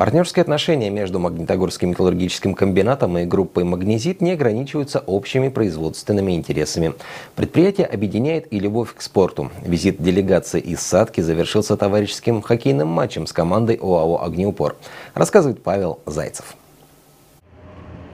Партнерские отношения между Магнитогорским металлургическим комбинатом и группой «Магнезит» не ограничиваются общими производственными интересами. Предприятие объединяет и любовь к спорту. Визит делегации из Садки завершился товарищеским хоккейным матчем с командой ОАО «Огнеупор», рассказывает Павел Зайцев.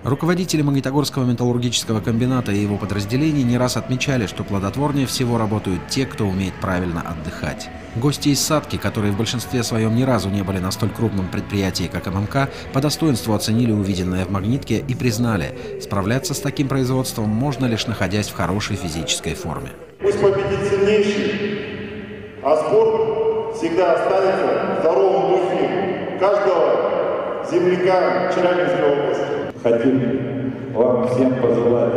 Руководители Магнитогорского металлургического комбината и его подразделений не раз отмечали, что плодотворнее всего работают те, кто умеет правильно отдыхать. Гости из Садки, которые в большинстве своем ни разу не были на столь крупном предприятии, как ММК, по достоинству оценили увиденное в «Магнитке» и признали, справляться с таким производством можно лишь находясь в хорошей физической форме. Пусть победит сильнейший, а спорт всегда останется в здоровом духе каждого земляка Челябинской области хотим вам всем пожелать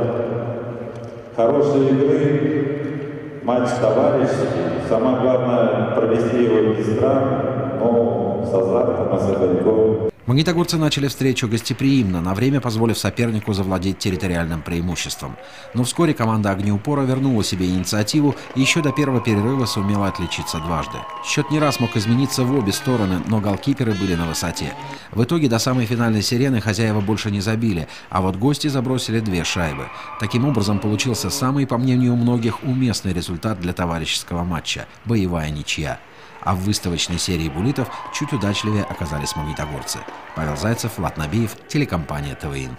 хорошей игры, матч товарищей. Самое главное провести его без травм, но с азартом и с. Магнитогорцы начали встречу гостеприимно, на время позволив сопернику завладеть территориальным преимуществом. Но вскоре команда огнеупора вернула себе инициативу и еще до первого перерыва сумела отличиться дважды. Счет не раз мог измениться в обе стороны, но голкиперы были на высоте. В итоге до самой финальной сирены хозяева больше не забили, а вот гости забросили две шайбы. Таким образом получился самый, по мнению многих, уместный результат для товарищеского матча – боевая ничья а в выставочной серии буллитов чуть удачливее оказались магнитогорцы. Павел Зайцев, Влад Набиев, телекомпания ТВИН.